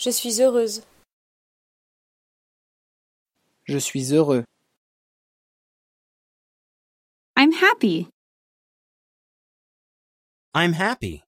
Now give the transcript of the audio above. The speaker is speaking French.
Je suis heureuse. Je suis heureux. I'm happy. I'm happy.